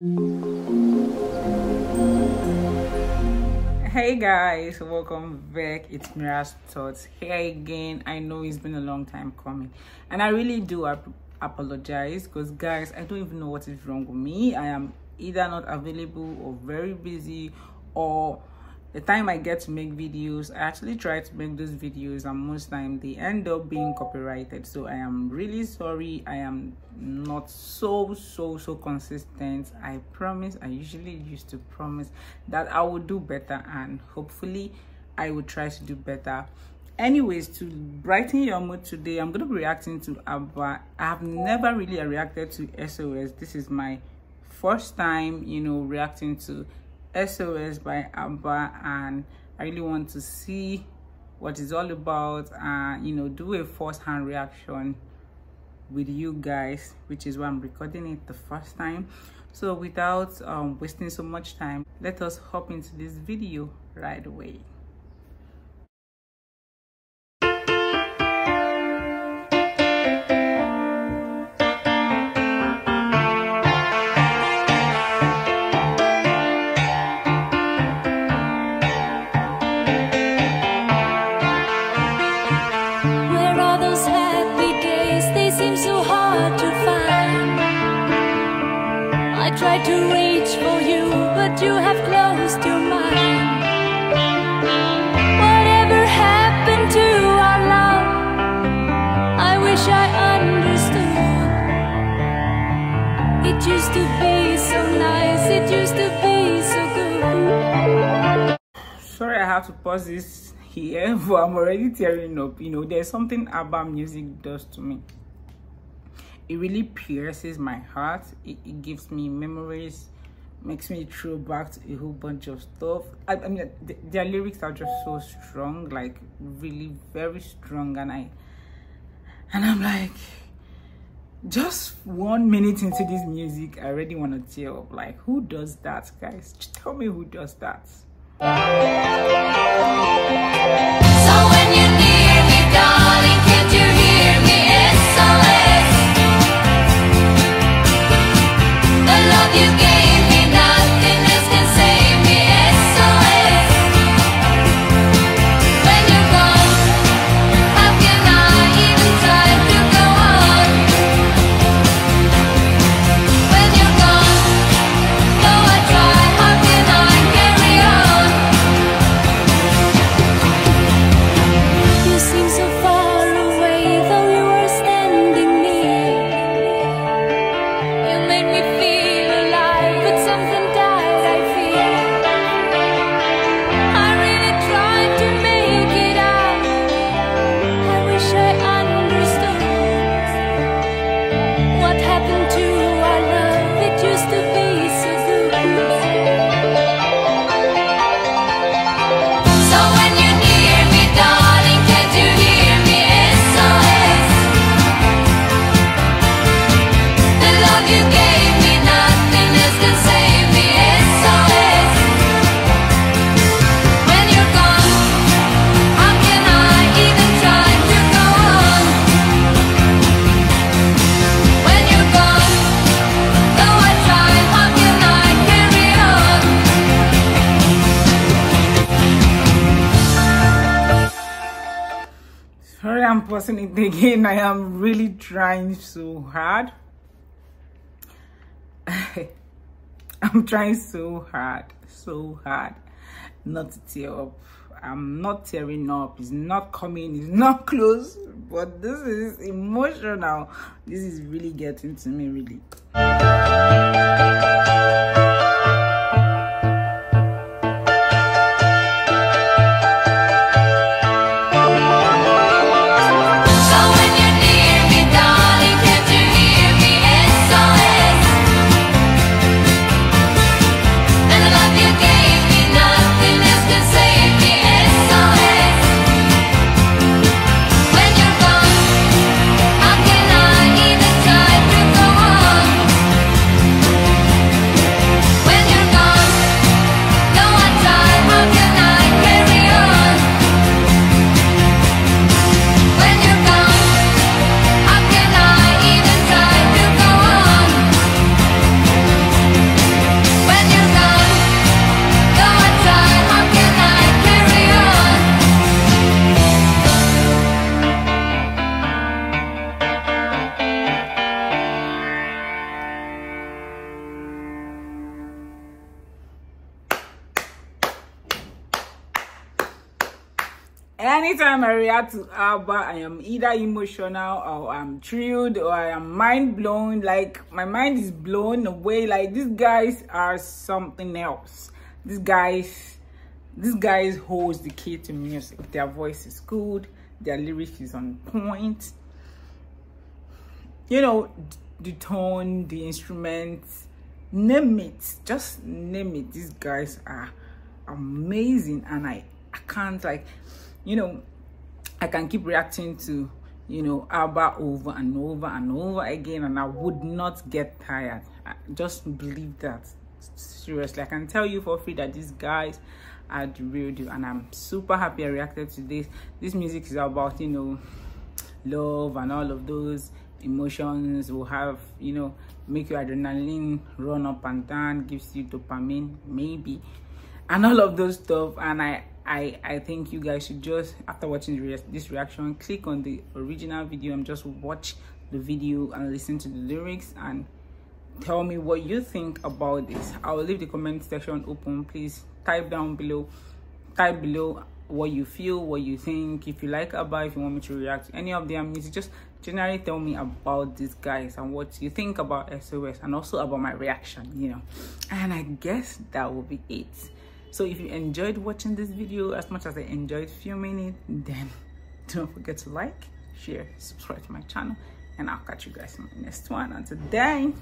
hey guys welcome back. It's mira's thoughts. Here again i know it's been a long time coming and i really do ap apologize because guys i don't even know what is wrong with me. I am either not available or very busy or the time I get to make videos, I actually try to make those videos and most time they end up being copyrighted. So I am really sorry. I am not so, so, so consistent. I promise, I usually used to promise that I will do better and hopefully I will try to do better. Anyways, to brighten your mood today, I'm going to be reacting to ABBA. I have never really reacted to SOS. This is my first time, you know, reacting to SOS by ABBA and I really want to see what it's all about and you know do a first-hand reaction with you guys which is why I'm recording it the first time. So without um, wasting so much time let us hop into this video right away reach for you, but you have closed your mind. Whatever happened to our love? I wish I understood. It used to be so nice, it used to be so good. Sorry, I have to pause this here, but I'm already tearing up. You know, there's something about music does to me it really pierces my heart. It, it, gives me memories makes me throw back to a whole bunch of stuff. I, I mean th their lyrics are just so strong like really very strong and i and i'm like just one minute into this music i already want to tear up. Like who does that guys? Just tell me who does that i'm pausing it again i am really trying so hard. I'm trying so hard so hard not to tear up. I'm not tearing up. It's not coming. It's not close. But this is emotional. This is really getting to me really anytime I react to Abba, I am either emotional or I'm thrilled or I am mind blown. Like my mind is blown away. Like these guys are something else. These guys, these guys holds the key to music. Their voice is good. Their lyrics is on point. You know, the tone, the instruments, name it. Just name it. These guys are amazing, and I, I can't like you know, I can keep reacting to, you know, Abba over and over and over again, and I would not get tired. I just believe that. Seriously, I can tell you for free that these guys are the real deal, and I'm super happy I reacted to this. This music is about, you know, love and all of those emotions will have, you know, make your adrenaline run up and down, gives you dopamine, maybe, and all of those stuff. And I I, I think you guys should just, after watching this reaction, click on the original video and just watch the video and listen to the lyrics and tell me what you think about this. I will leave the comment section open. Please type down below, type below what you feel, what you think. If you like Abba, if you want me to react any of music, just generally tell me about these guys and what you think about SOS and also about my reaction, you know. And I guess that will be it so if you enjoyed watching this video as much as i enjoyed filming it then don't forget to like share subscribe to my channel and i'll catch you guys in my next one. Until then